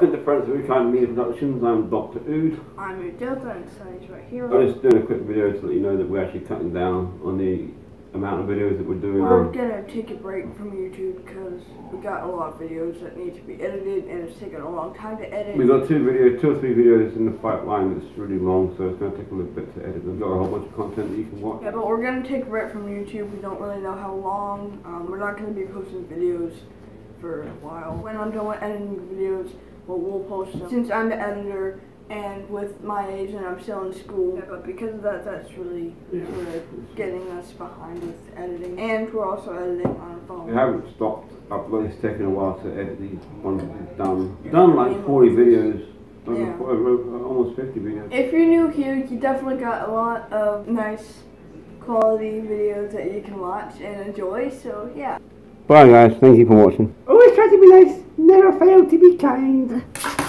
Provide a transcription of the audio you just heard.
Welcome to Friends of Kind Media Productions. I'm Dr. Ood. I'm Delta and Sunny's right here. I'm just doing a quick video to let you know that we're actually cutting down on the amount of videos that we're doing. We're on. gonna take a break from YouTube because we got a lot of videos that need to be edited and it's taking a long time to edit. We've got two videos, two or three videos in the pipeline that's really long, so it's going to take a little bit to edit. We've got a whole bunch of content that you can watch. Yeah, but we're gonna take a break from YouTube. We don't really know how long. Um, we're not gonna be posting videos for a while. When I'm done with editing videos, well, we'll post them. Since I'm the editor and with my age and I'm still in school, yeah, but because of that, that's really Yeah. sort of getting us behind with editing. And we're also editing on our phone. We haven't stopped uploading. It's taken a while to edit these ones we've done. We've done like 40 videos, Yeah. Uh, almost 50 videos. If you're new here, you definitely got a lot of nice quality videos that you can watch and enjoy. So yeah. Bye guys, thank you for watching. Always try to be nice, never fail to be kind.